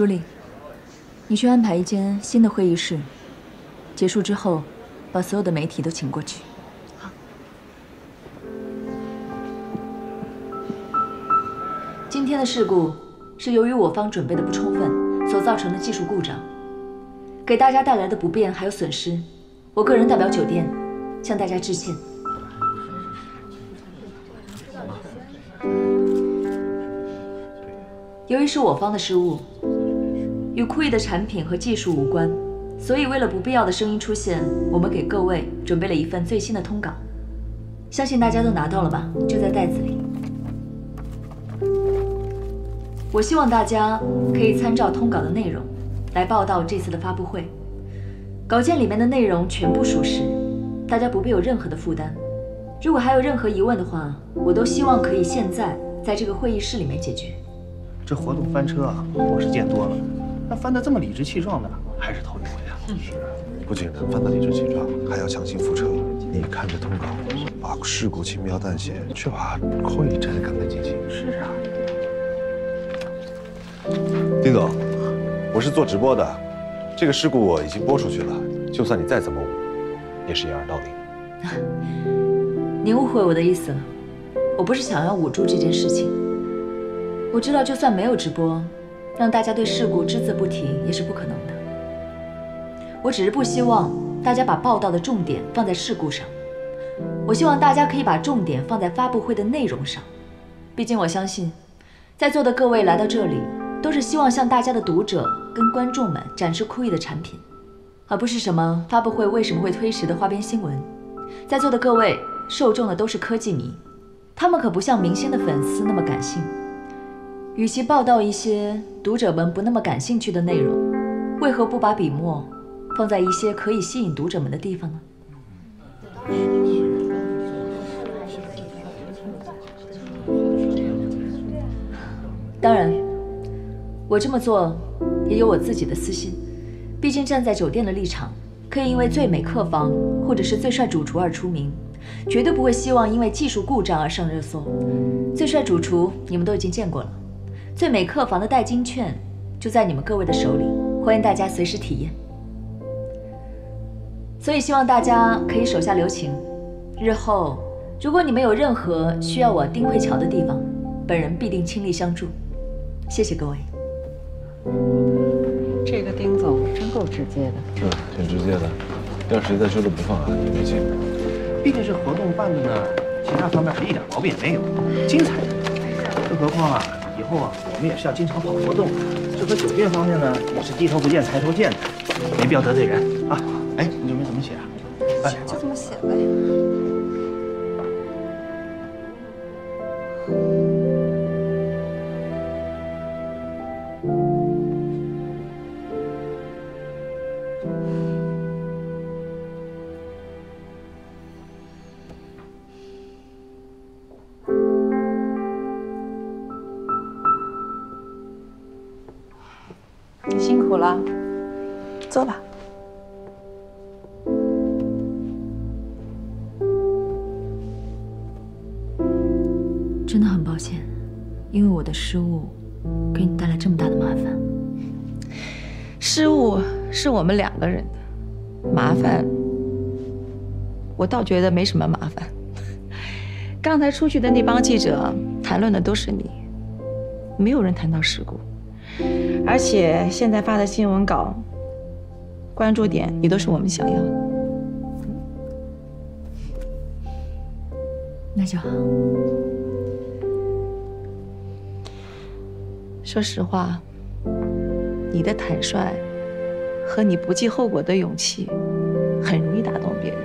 朱莉，你去安排一间新的会议室。结束之后，把所有的媒体都请过去。好。今天的事故是由于我方准备的不充分所造成的技术故障，给大家带来的不便还有损失，我个人代表酒店向大家致歉。由于是我方的失误，与酷艺的产品和技术无关。所以，为了不必要的声音出现，我们给各位准备了一份最新的通稿，相信大家都拿到了吧？就在袋子里。我希望大家可以参照通稿的内容来报道这次的发布会。稿件里面的内容全部属实，大家不必有任何的负担。如果还有任何疑问的话，我都希望可以现在在这个会议室里面解决。这活动翻车啊，我是见多了，那翻得这么理直气壮的，还是头一回啊。是，不仅能翻得理直气壮，还要强行扶车。你看着通稿，把事故轻描淡写，却把会摘得干干净净。是啊，丁总，我是做直播的，这个事故我已经播出去了，就算你再怎么捂，也是掩耳盗铃。您误会我的意思了，我不是想要捂住这件事情。我知道，就算没有直播，让大家对事故只字不提也是不可能的。我只是不希望大家把报道的重点放在事故上，我希望大家可以把重点放在发布会的内容上。毕竟我相信，在座的各位来到这里，都是希望向大家的读者跟观众们展示酷艺的产品，而不是什么发布会为什么会推迟的花边新闻。在座的各位受众的都是科技迷，他们可不像明星的粉丝那么感性。与其报道一些读者们不那么感兴趣的内容，为何不把笔墨？放在一些可以吸引读者们的地方呢？当然，我这么做也有我自己的私心。毕竟站在酒店的立场，可以因为最美客房或者是最帅主厨而出名，绝对不会希望因为技术故障而上热搜。最帅主厨你们都已经见过了，最美客房的代金券就在你们各位的手里，欢迎大家随时体验。所以希望大家可以手下留情，日后如果你们有任何需要我丁慧乔的地方，本人必定倾力相助。谢谢各位。这个丁总真够直接的，是，挺直接的。要谁再揪着不放啊，也没劲。毕竟这活动办的呢，其他方面是一点毛病也没有，精彩。更何况啊，以后啊，我们也是要经常跑活动，这和酒店方面呢，也是低头不见抬头见的，没必要得罪人啊。哎，你准备怎么写啊？哎，就这么写呗。你带来这么大的麻烦。失误是我们两个人的，麻烦我倒觉得没什么麻烦。刚才出去的那帮记者谈论的都是你，没有人谈到事故，而且现在发的新闻稿，关注点也都是我们想要的。那就好。说实话，你的坦率和你不计后果的勇气，很容易打动别人。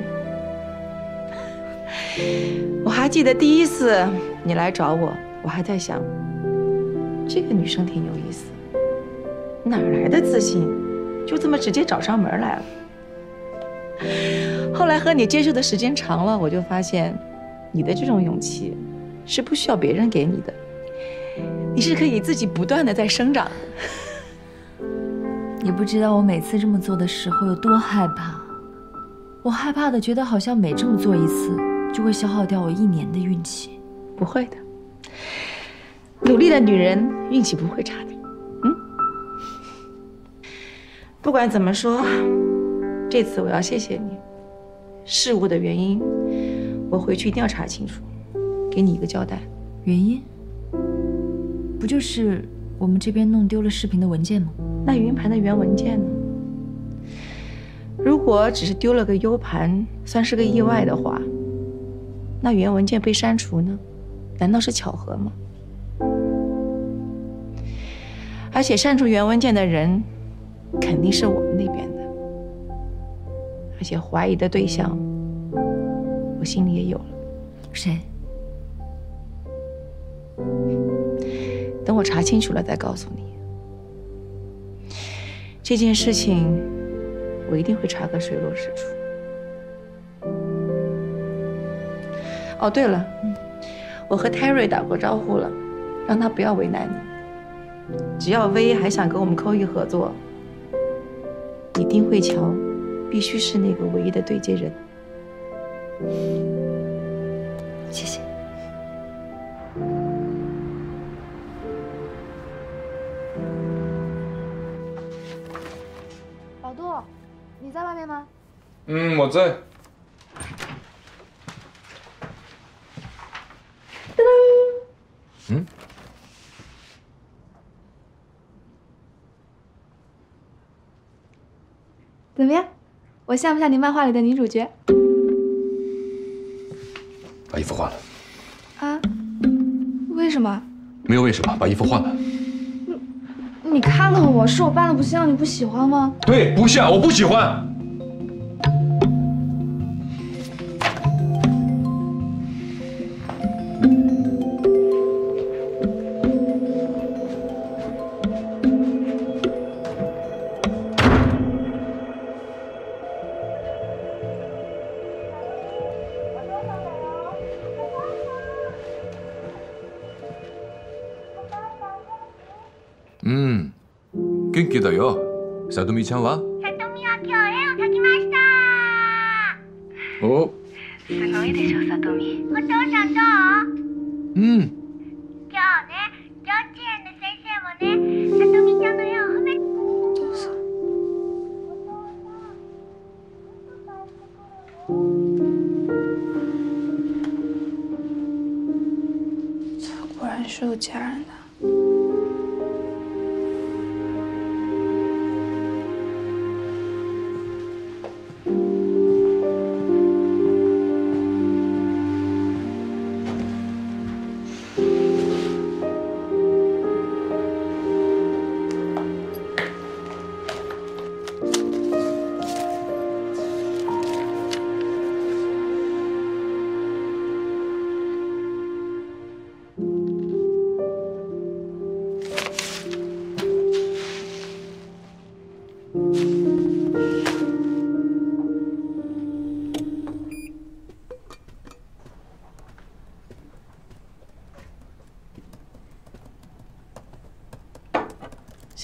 我还记得第一次你来找我，我还在想，这个女生挺有意思，哪来的自信，就这么直接找上门来了。后来和你接触的时间长了，我就发现，你的这种勇气，是不需要别人给你的。你是可以自己不断的在生长。你不知道我每次这么做的时候有多害怕，我害怕的觉得好像每这么做一次，就会消耗掉我一年的运气。不会的，努力的女人运气不会差的。嗯。不管怎么说，这次我要谢谢你。事故的原因，我回去一定要查清楚，给你一个交代。原因不就是我们这边弄丢了视频的文件吗？那云盘的原文件呢？如果只是丢了个 U 盘，算是个意外的话，那原文件被删除呢？难道是巧合吗？而且删除原文件的人，肯定是我们那边的，而且怀疑的对象，我心里也有了。谁？等我查清楚了再告诉你。这件事情，我一定会查个水落石出。哦，对了，我和 Terry 打过招呼了，让他不要为难你。只要薇还想跟我们扣一合作，你丁慧乔必须是那个唯一的对接人。谢谢。嗯，我在。噔嗯，怎么样？我像不像你漫画里的女主角？把衣服换了。啊？为什么？没有为什么，把衣服换了。你看看我，是我扮的不像，你不喜欢吗？对，不像，我不喜欢。さとみちゃんは？さとみは今日絵を描きましたお、すごいでしょさとみお父さんどう？うん。今日ね幼稚園の先生もねさとみちゃんの絵を褒め他果然是有家人的。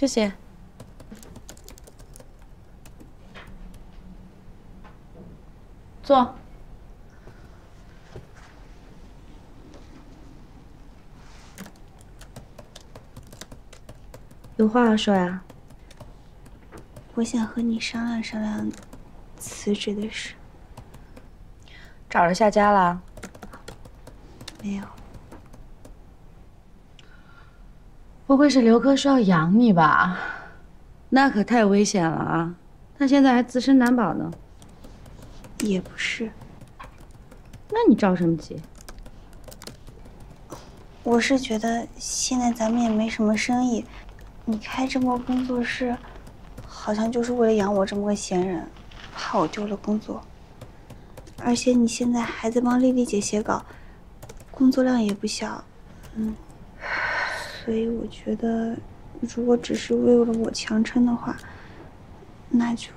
谢谢。坐。有话要说呀？我想和你商量商量辞职的事。找着下家了？没有，不会是刘哥说要养你吧？那可太危险了啊！他现在还自身难保呢。也不是，那你着什么急？我是觉得现在咱们也没什么生意，你开这么个工作室，好像就是为了养我这么个闲人，怕我丢了工作。而且你现在还在帮丽丽姐写稿，工作量也不小，嗯，所以我觉得，如果只是为了我强撑的话，那就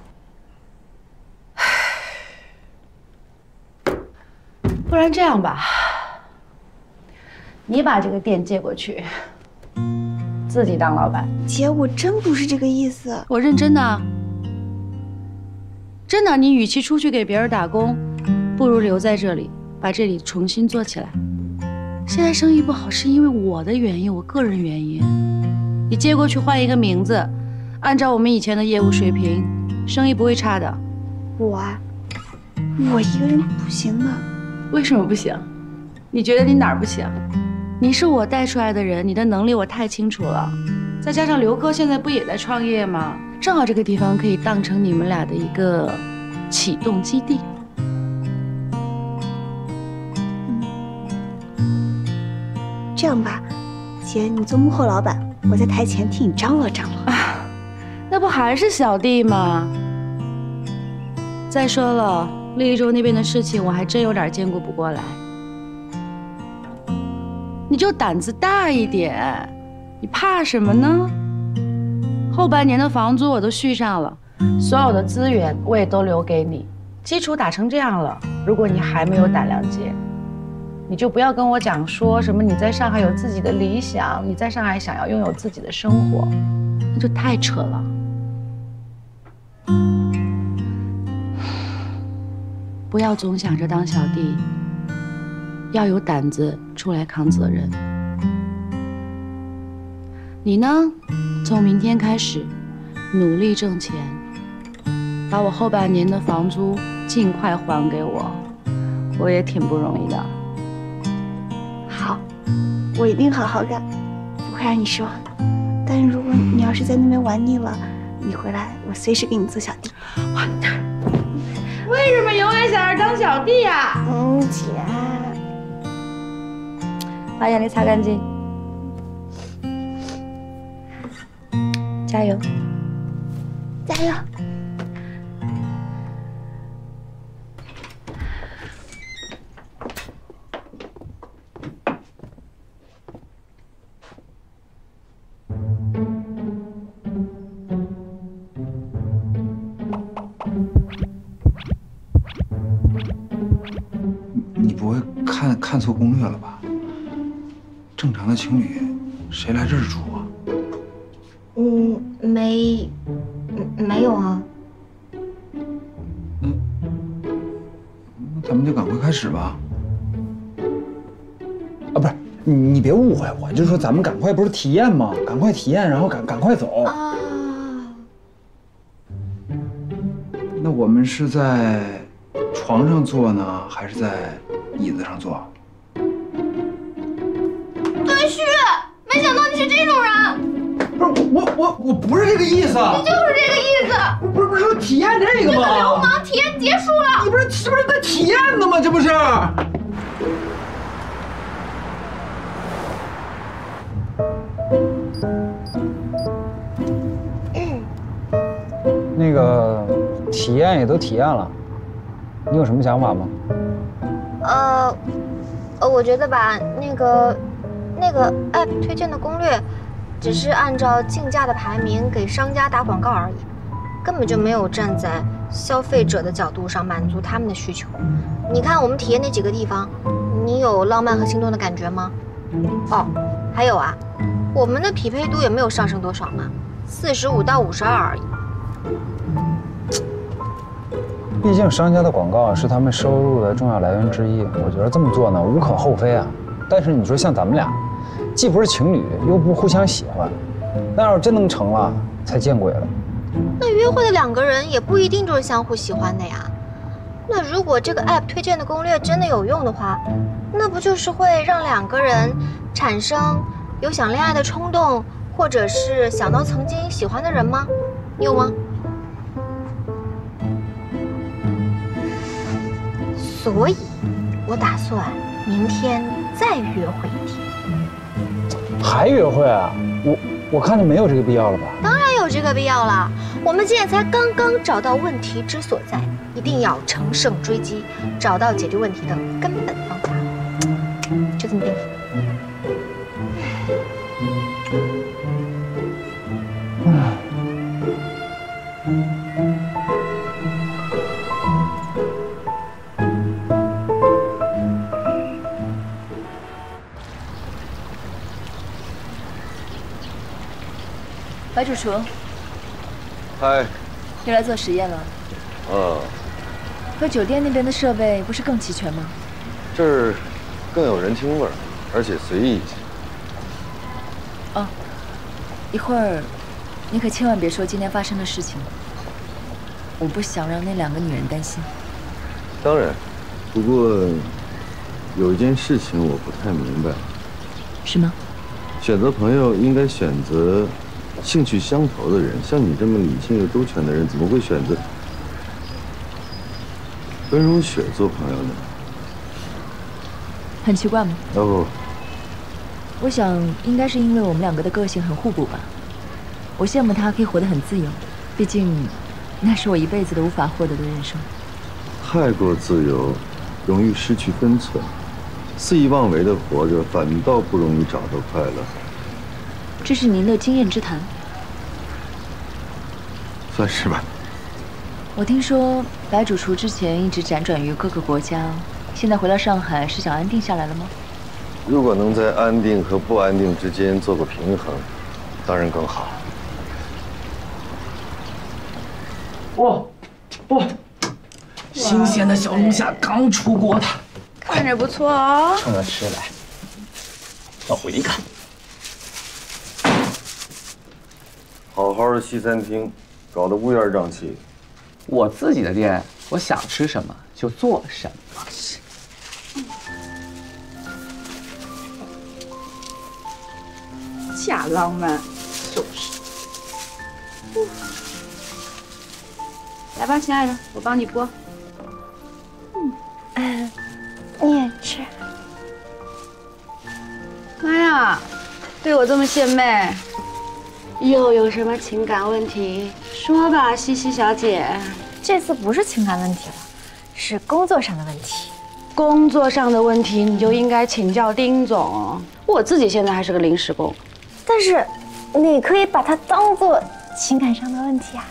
不然这样吧，你把这个店借过去，自己当老板。姐，我真不是这个意思。我认真的，真的。你与其出去给别人打工，不如留在这里，把这里重新做起来。现在生意不好是因为我的原因，我个人原因。你接过去换一个名字，按照我们以前的业务水平，生意不会差的。我啊，我一个人不行的。为什么不行？你觉得你哪儿不行？你是我带出来的人，你的能力我太清楚了。再加上刘哥现在不也在创业吗？正好这个地方可以当成你们俩的一个启动基地。这样吧，姐，你做幕后老板，我在台前替你张罗张罗。啊那不还是小弟吗？再说了，利州那边的事情我还真有点兼顾不过来。你就胆子大一点，你怕什么呢？后半年的房租我都续上了，所有的资源我也都留给你，基础打成这样了。如果你还没有胆量接，你就不要跟我讲说什么你在上海有自己的理想，你在上海想要拥有自己的生活，那就太扯了。不要总想着当小弟，要有胆子出来扛责任。你呢？从明天开始，努力挣钱，把我后半年的房租尽快还给我。我也挺不容易的。好，我一定好好干，不会让你失望的。但是如果你要是在那边玩腻了，你回来，我随时给你做小弟。为什么永远想着当小弟呀？嗯，姐，把眼泪擦干净，加油！的情侣，谁来这儿住啊？嗯，没，嗯没有啊。那咱们就赶快开始吧。啊，不是，你你别误会，我就说咱们赶快不是体验吗？赶快体验，然后赶赶快走。啊，那我们是在床上坐呢，还是在椅子上坐？我不是这个意思，你就是这个意思。不是不是说体验这个这个流？氓体验结束了。你不是是不是在体验呢吗？这不是？那个体验也都体验了，你有什么想法吗？呃，呃，我觉得吧，那个那个 app 推荐的攻略，只是按照竞价的排名给商家打广告而已，根本就没有站在消费者的角度上满足他们的需求。你看我们体验那几个地方，你有浪漫和心动的感觉吗？哦，还有啊，我们的匹配度也没有上升多少嘛，四十五到五十二而已。毕竟商家的广告是他们收入的重要来源之一，我觉得这么做呢无可厚非啊。但是你说像咱们俩，既不是情侣，又不互相喜欢，那要是真能成了，才见鬼了。那约会的两个人也不一定就是相互喜欢的呀。那如果这个 app 推荐的攻略真的有用的话，那不就是会让两个人产生有想恋爱的冲动，或者是想到曾经喜欢的人吗？你有吗？所以，我打算明天再约会一天。还约会啊？我我看就没有这个必要了吧？当然有这个必要了。我们现在才刚刚找到问题之所在，一定要乘胜追击，找到解决问题的根本方法。就这么定了。厨，嗨，又来做实验了。嗯，和酒店那边的设备不是更齐全吗？这儿更有人情味儿，而且随意一些。哦，一会儿你可千万别说今天发生的事情，我不想让那两个女人担心。当然，不过有一件事情我不太明白。是吗？选择朋友应该选择兴趣相投的人，像你这么理性又周全的人，怎么会选择跟如雪做朋友呢？很奇怪吗？哦不，我想应该是因为我们两个的个性很互补吧。我羡慕她可以活得很自由，毕竟那是我一辈子都无法获得的人生。太过自由，容易失去分寸；肆意妄为的活着，反倒不容易找到快乐。这是您的经验之谈。算是吧。我听说白主厨之前一直辗转于各个国家，现在回到上海是想安定下来了吗？如果能在安定和不安定之间做个平衡，当然更好。哇哇，新鲜的小龙虾刚出锅的，看着不错哦。冲着吃来，往回一看，好好的西餐厅，搞得乌烟瘴气。我自己的店，我想吃什么就做什么。假浪漫，就是。来吧，亲爱的，我帮你剥。嗯，你也吃。妈呀，对我这么献媚，又有什么情感问题？说吧，西西小姐。这次不是情感问题了，是工作上的问题。工作上的问题你就应该请教丁总。我自己现在还是个临时工，但是你可以把它当做情感上的问题啊。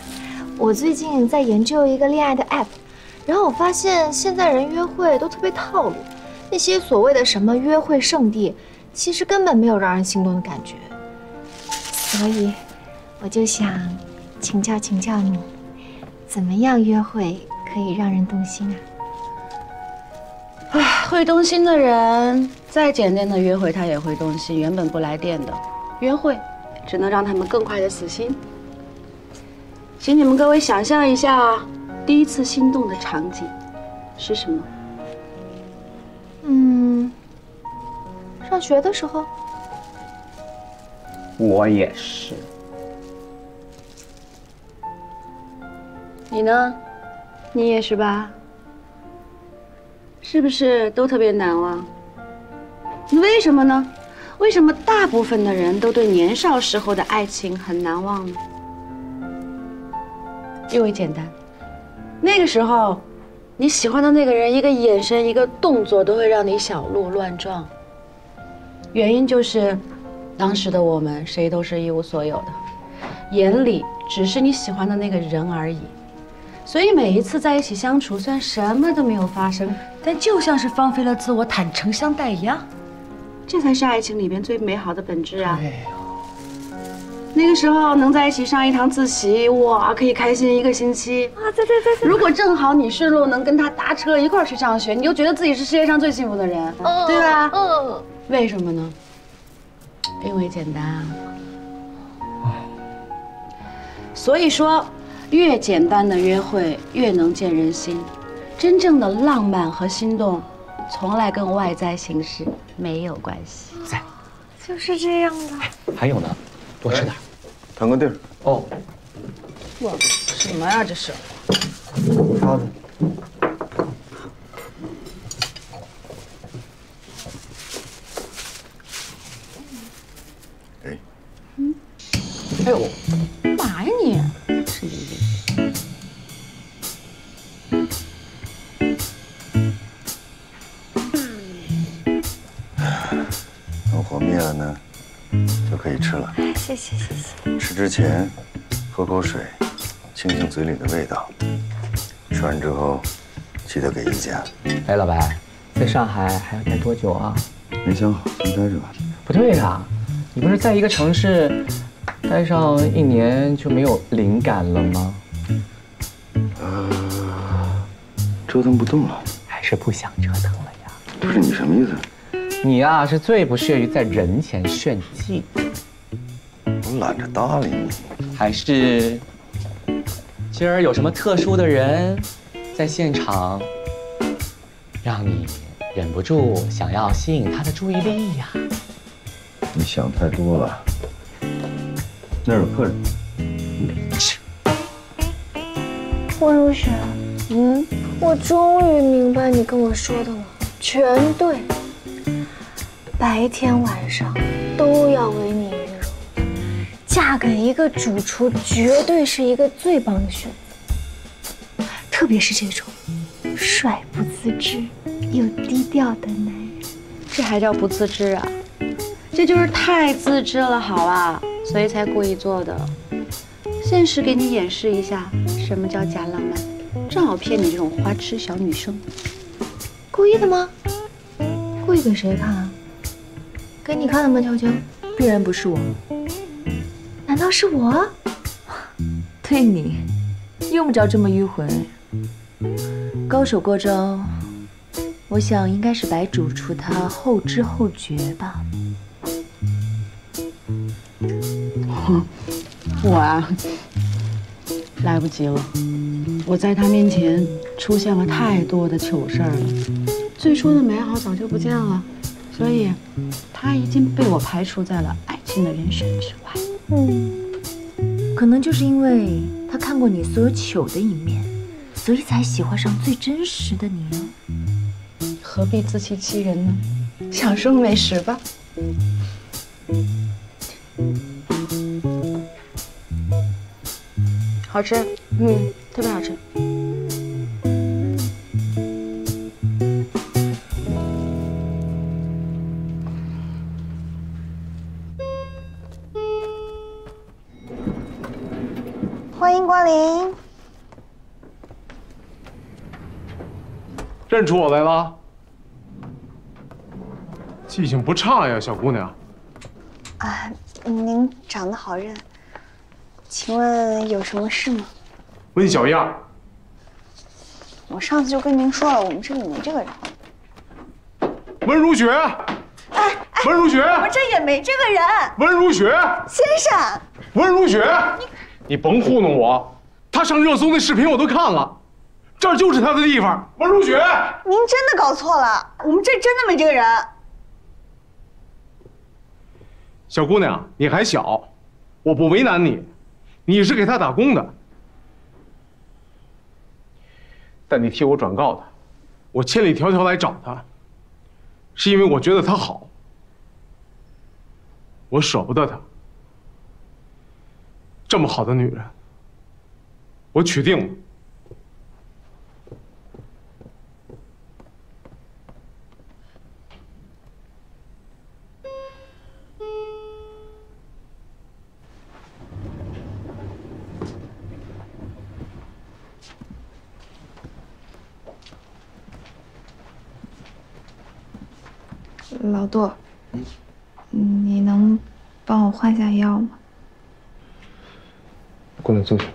我最近在研究一个恋爱的 app，然后我发现现在人约会都特别套路，那些所谓的什么约会圣地，其实根本没有让人心动的感觉。所以我就想请教请教你，怎么样约会可以让人动心啊？唉，会动心的人，再简单的约会他也会动心。原本不来电的约会，只能让他们更快的死心。请你们各位想象一下，第一次心动的场景是什么？嗯，上学的时候。我也是。你呢？你也是吧？是不是都特别难忘？为什么呢？为什么大部分的人都对年少时候的爱情很难忘呢？因为简单，那个时候，你喜欢的那个人，一个眼神、一个动作，都会让你小鹿乱撞。原因就是，当时的我们谁都是一无所有的，眼里只是你喜欢的那个人而已。所以每一次在一起相处，虽然什么都没有发生，但就像是放飞了自我，坦诚相待一样。这才是爱情里边最美好的本质啊！那个时候能在一起上一堂自习，哇，可以开心一个星期啊！对对对对。如果正好你顺路能跟他搭车一块儿去上学，你就觉得自己是世界上最幸福的人，嗯对吧？嗯。为什么呢？因为简单啊。所以说，越简单的约会越能见人心。真正的浪漫和心动，从来跟外在形式没有关系。在。就是这样的。还有呢，多吃点。腾个地儿。哦。哇，什么呀这是？叉子。哎。哎呦，干嘛呀你？神经病。等火灭了呢，就可以吃了。谢谢谢谢。吃之前喝口水，清清嘴里的味道。吃完之后记得给意见。哎，老白，在上海还要待多久啊？没想好，先待着吧。不对呀，你不是在一个城市待上一年就没有灵感了吗？呃，折腾不动了。还是不想折腾了呀？不是你什么意思？你呀、是最不屑于在人前炫技。我懒得搭理你。还是今儿有什么特殊的人在现场，让你忍不住想要吸引他的注意力呀？你想太多了，那儿有客人。温如雪，嗯，我终于明白你跟我说的了，全对。白天晚上都要为你鱼肉，嫁给一个主厨绝对是一个最棒的选择。特别是这种帅不自知又低调的男人，这还叫不自知啊？这就是太自知了，好吧？所以才故意做的。现实给你演示一下什么叫假浪漫，正好骗你这种花痴小女生。故意的吗？故意给谁看啊？给你看的吗？秋秋，必然不是我。难道是我？对你，用不着这么迂回。高手过招，我想应该是白主厨他后知后觉吧。我啊，来不及了。我在他面前出现了太多的糗事儿了，最初的美好早就不见了，所以他已经被我排除在了爱情的人选之外。嗯，可能就是因为他看过你所有糗的一面，所以才喜欢上最真实的你啊。何必自欺欺人呢？享受美食吧。好吃，嗯，特别好吃。欢迎光临。认出我来了？记性不差呀，小姑娘。啊，您长得好认。请问有什么事吗？温小燕，我上次就跟您说了，我们这里没这个人。温如雪，哎，温如雪，我们这也没这个人。温如雪，先生，温如雪，你你甭糊弄我，他上热搜那视频我都看了，这儿就是他的地方。温如雪，您真的搞错了，我们这真的没这个人。小姑娘，你还小，我不为难你。你是给他打工的，但你替我转告他，我千里迢迢来找他，是因为我觉得他好，我舍不得他。这么好的女人，我娶定了。老杜，你能帮我换下药吗？过来坐下。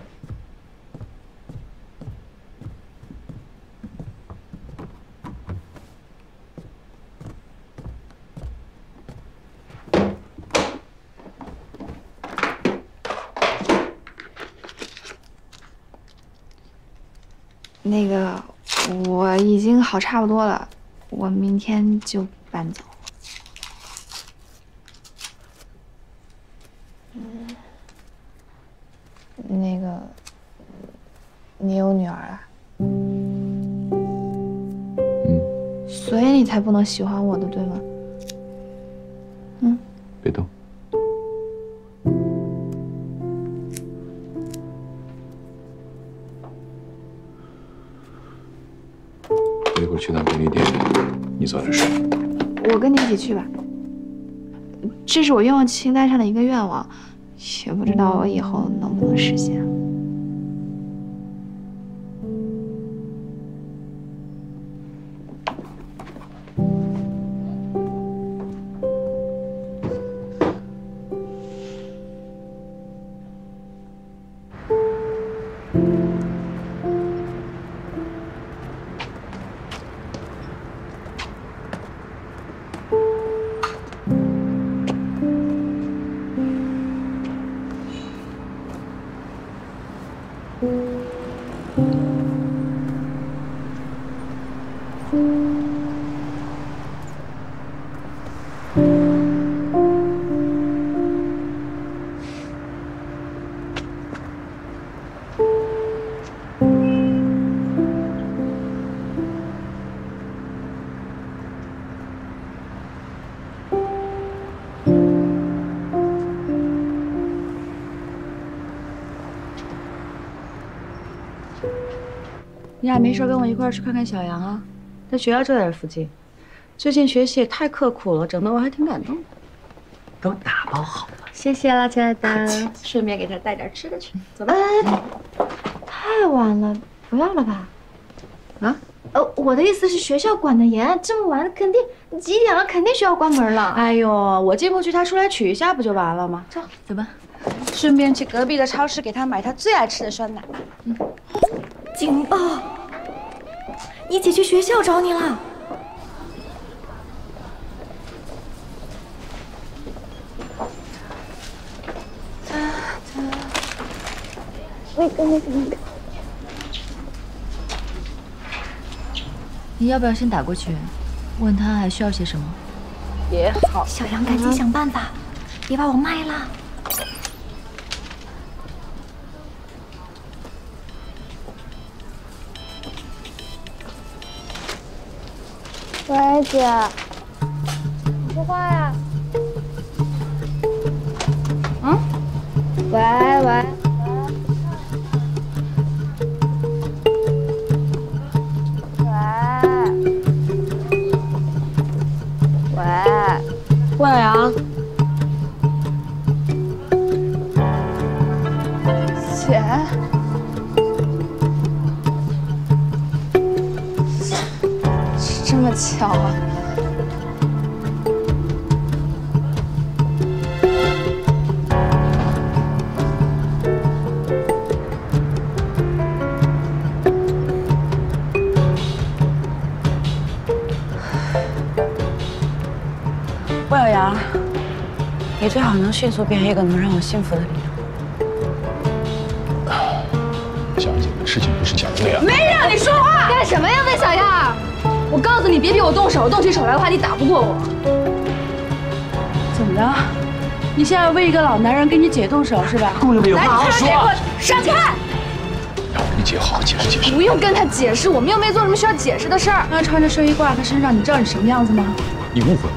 那个，我已经好差不多了，我明天就搬走。所以你才不能喜欢我的，对吗？嗯。别动。我一会儿去趟便利店，你早点睡。我跟你一起去吧。这是我愿望清单上的一个愿望。也不知道我以后能不能实现。你俩没事跟我一块儿去看看小杨啊，在学校就在这附近。最近学习也太刻苦了，整得我还挺感动的。都打包好了，谢谢了，亲爱的。顺便给他带点吃的去。走吧。太晚了，不要了吧？啊？呃，我的意思是学校管得严，这么晚肯定几点了，肯定学校关门了。哎呦，我进不去，他出来取一下不就完了吗？走，走吧。顺便去隔壁的超市给他买他最爱吃的酸奶。嗯。警报！你姐去学校找你了。那个那个那个，你要不要先打过去，问他还需要些什么？也好。小杨，赶紧想办法，别把我卖了。喂，姐，你说话呀。迅速变一个能让我幸福的理由。小燕姐，事情不是假的那样。没让你说话，干什么呀，魏小燕？我告诉你，别逼我动手，动起手来的话，你打不过我。怎么着？你现在为一个老男人跟你姐动手是吧？姑娘没有话好来，说闪开！让我跟你姐好好解释解释。不用跟他解释，我们又没做什么需要解释的事儿。那穿着睡衣挂在身上，你知道你什么样子吗？你误会了，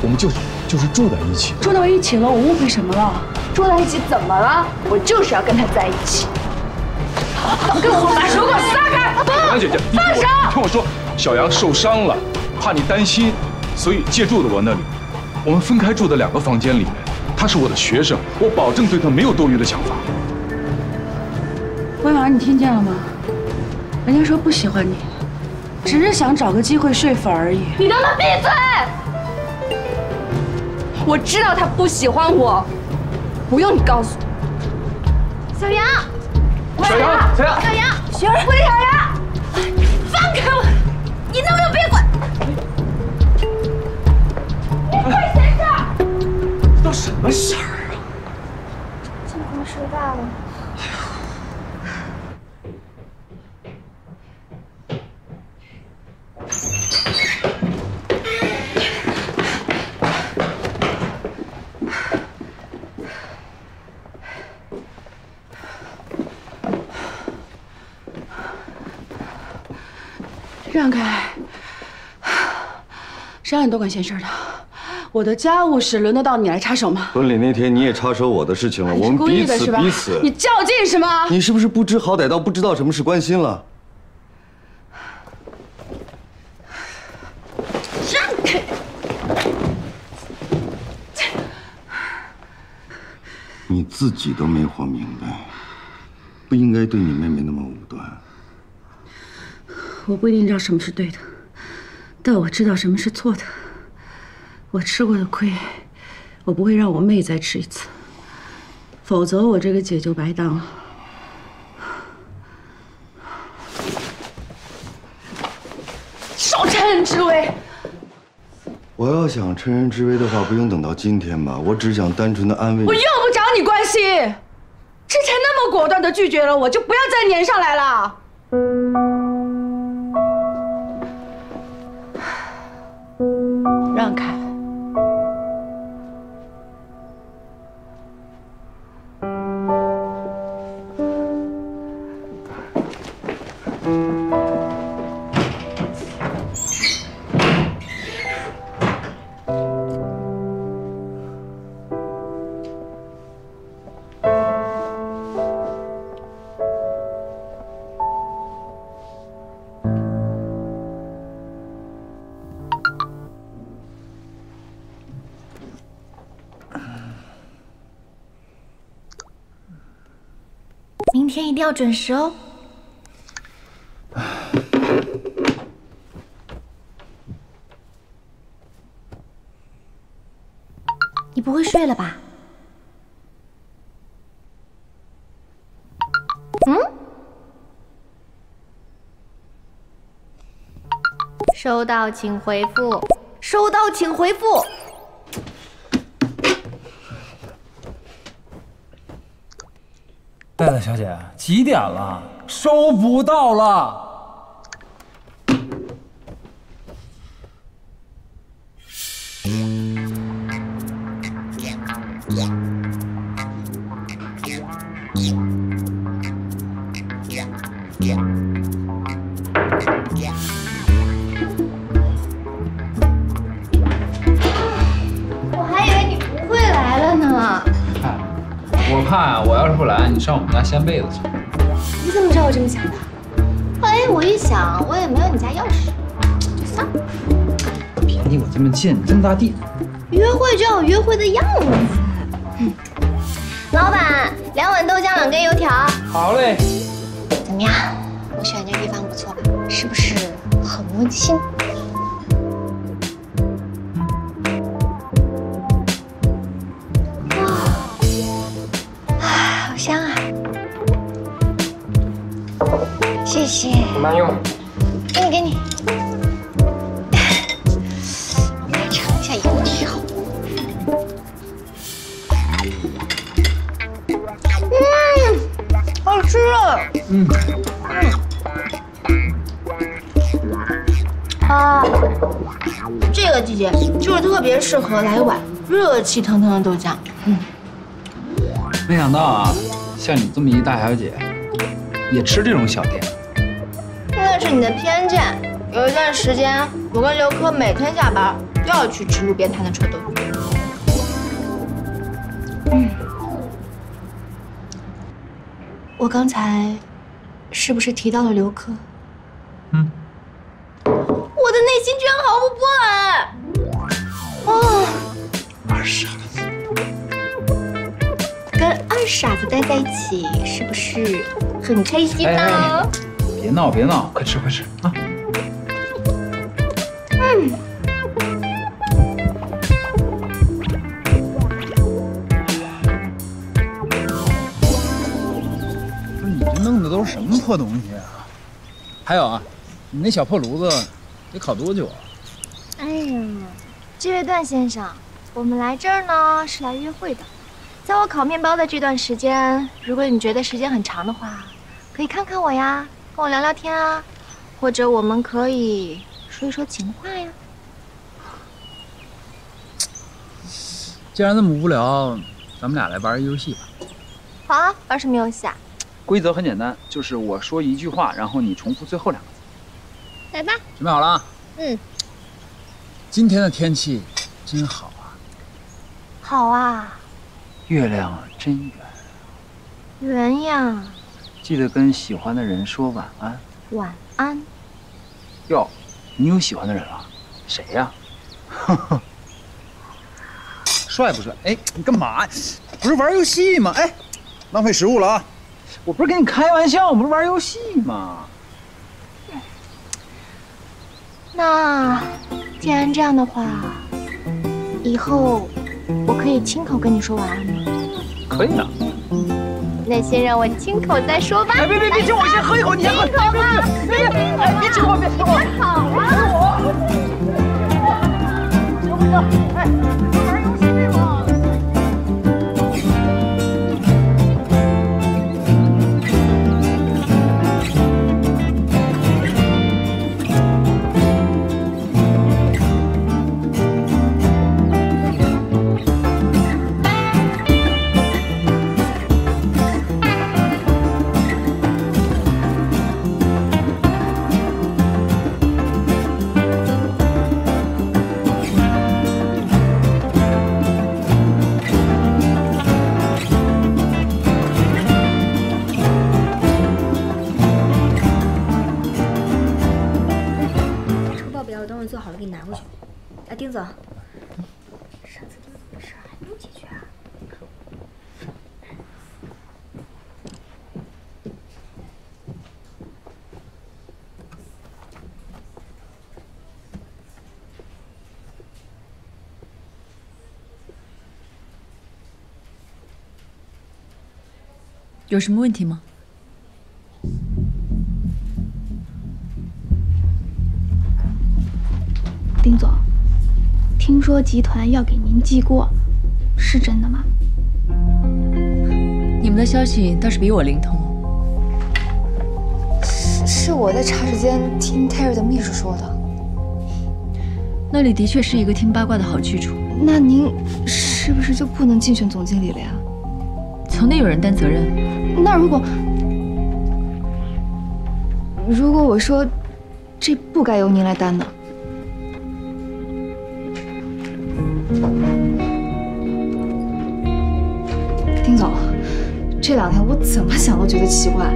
我们就是就是住在一起。住到一起了，我误会什么了？住在一起怎么了？我就是要跟他在一起。跟我把手给我撒开！小杨姐姐，放手！听我说，小杨受伤了，怕你担心，所以借住的我那里。我们分开住的两个房间里面，他是我的学生，我保证对他没有多余的想法。温婉，你听见了吗？人家说不喜欢你，只是想找个机会说服而已。你他妈闭嘴！我知道他不喜欢我，不用你告诉我。小杨，小杨，小杨，小杨，雪儿，魏小杨，放开我！你能不能别管？你管闲事！都什么事儿让开！谁让你多管闲事的？我的家务事轮得到你来插手吗？婚礼那天你也插手我的事情了，我们彼此？彼此。你较劲是吗？你是不是不知好歹到不知道什么是关心了？让开！你自己都没活明白，不应该对你妹妹那么武断。我不一定知道什么是对的，但我知道什么是错的。我吃过的亏，我不会让我妹再吃一次，否则我这个姐就白当了。少趁人之危！我要想趁人之危的话，不用等到今天吧。我只想单纯的安慰你。我用不着你关心，之前那么果断的拒绝了我，就不要再粘上来了。让开。要准时哦。你不会睡了吧？嗯？收到，请回复。收到，请回复。戴戴小姐，几点了？收不到了。掀被子去。你怎么知道我这么想的？后来我一想，我也没有你家钥匙，就算了。别离我这么近，这么大地。约会就要有约会的样子。嗯，老板，两碗豆浆，两根油条。好嘞。怎么样？我选这地方不错吧？是不是很温馨？慢用。给你，给你。我来尝一下油条。嗯，好吃。嗯。啊，这个季节就是特别适合来一碗热气腾腾的豆浆。嗯，没想到啊，像你这么一大小姐，也吃这种小店。那是你的偏见。有一段时间，我跟刘科每天下班都要去吃路边摊的臭豆腐。嗯，我刚才是不是提到了刘科？嗯。我的内心居然毫无波澜。啊，二傻子，跟二傻子待在一起，是不是很开心呢？别闹别闹，快吃快吃啊！嗯，不是你这弄的都是什么破东西啊？还有啊，你那小破炉子得烤多久啊？哎呀，这位段先生，我们来这儿呢是来约会的。在我烤面包的这段时间，如果你觉得时间很长的话，可以看看我呀，跟我聊聊天啊，或者我们可以说一说情话呀。既然那么无聊，咱们俩来玩一游戏吧。好啊，玩什么游戏啊？规则很简单，就是我说一句话，然后你重复最后两个字。来吧。准备好了啊？嗯，今天的天气真好啊，好啊，月亮真圆。圆呀，记得跟喜欢的人说晚安。晚安。哟，你有喜欢的人了？谁呀？帅不帅？哎，你干嘛？不是玩游戏吗？哎，浪费食物了啊！我不是跟你开玩笑，我们不是玩游戏吗？那既然这样的话，以后我可以亲口跟你说晚安吗？可以啊。那先让我亲口再说吧。哎，别别别，亲我先喝一口，你先喝。亲口吧，别别，哎，别亲我，别亲我。好啊。行不行？哎，有什么问题吗？丁总，听说集团要给您记过，是真的吗？你们的消息倒是比我灵通。是是我在茶水间听 Terry 的秘书说的。那里的确是一个听八卦的好去处。那您是不是就不能竞选总经理了呀？总得有人担责任。那如果如果我说这不该由您来担呢？丁总，这两天我怎么想都觉得奇怪。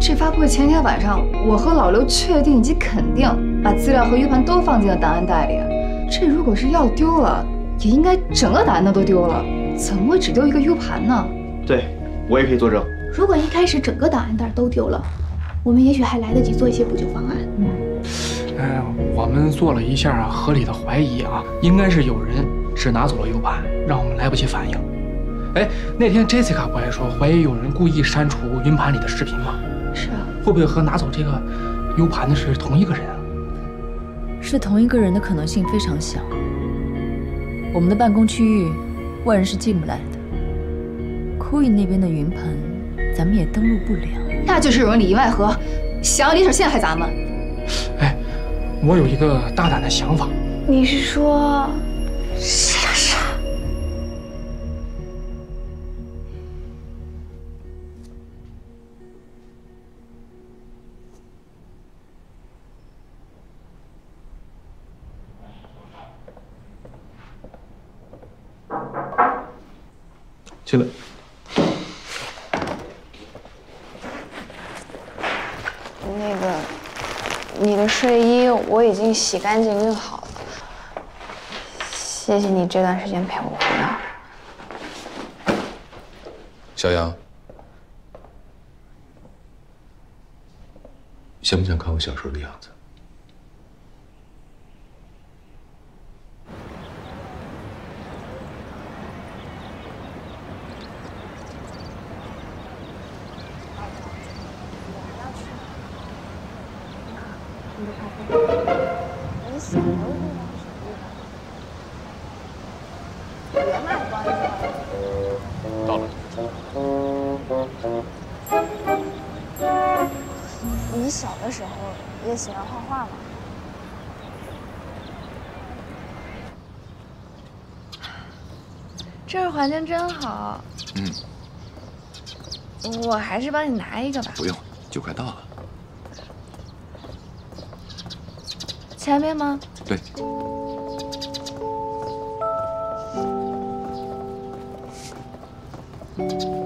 这发布会前一天晚上，我和老刘确定以及肯定把资料和 U 盘都放进了档案袋里。这如果是要丢了，也应该整个档案都丢了，怎么会只丢一个 U 盘呢？对，我也可以作证。如果一开始整个档案袋都丢了，我们也许还来得及做一些补救方案。嗯哎，我们做了一下合理的怀疑啊，应该是有人只拿走了 U 盘，让我们来不及反应。哎，那天 Jessica 不还说怀疑有人故意删除云盘里的视频吗？是啊，会不会和拿走这个 U 盘的是同一个人啊？是同一个人的可能性非常小。我们的办公区域外人是进不来的，酷影那边的云盘咱们也登录不了。那就是有人里应外合，想要联手陷害咱们。哎，我有一个大胆的想法。你是说莎莎？进来。那个，你的睡衣我已经洗干净熨好了。谢谢你这段时间陪我胡闹。小杨，想不想看我小时候的样子？儿环境真好，嗯，我还是帮你拿一个吧。不用，就快到了。前面吗？对。这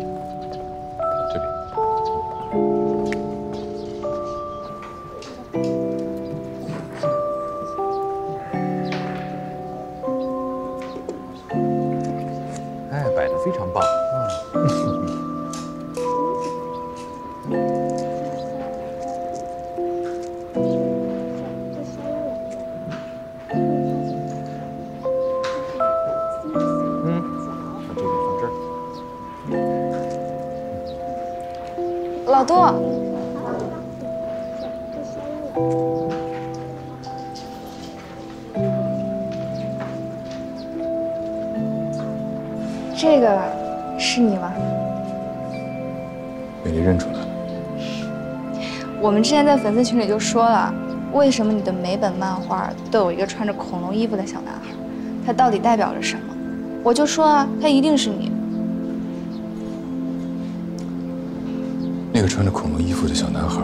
非常棒。嗯。们之前在粉丝群里就说了，为什么你的每本漫画都有一个穿着恐龙衣服的小男孩？他到底代表着什么？我就说啊，他一定是你。那个穿着恐龙衣服的小男孩，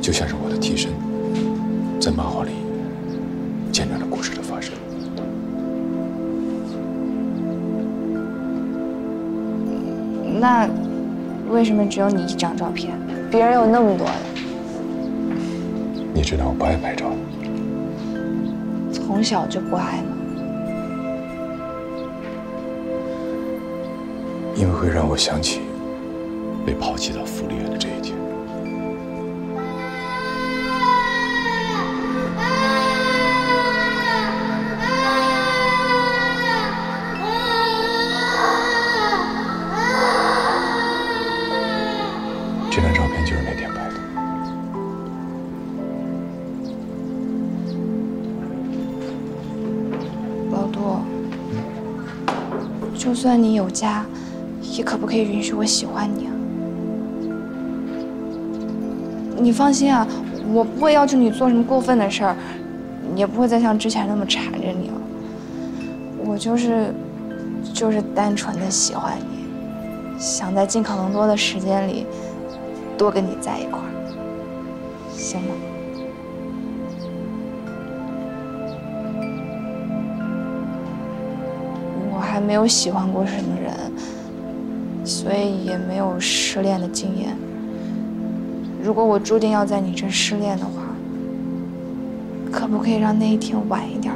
就像是我的替身，在漫画里见证了故事的发生。那为什么只有你一张照片，别人有那么多的？你知道我不爱拍照，从小就不爱吗？因为会让我想起被抛弃到福利院的这一天。算你有家，也可不可以允许我喜欢你啊？你放心啊，我不会要求你做什么过分的事儿，也不会再像之前那么缠着你了。我就是，就是单纯的喜欢你，想在尽可能多的时间里，多跟你在一块儿，没有喜欢过什么人，所以也没有失恋的经验。如果我注定要在你这失恋的话，可不可以让那一天晚一点？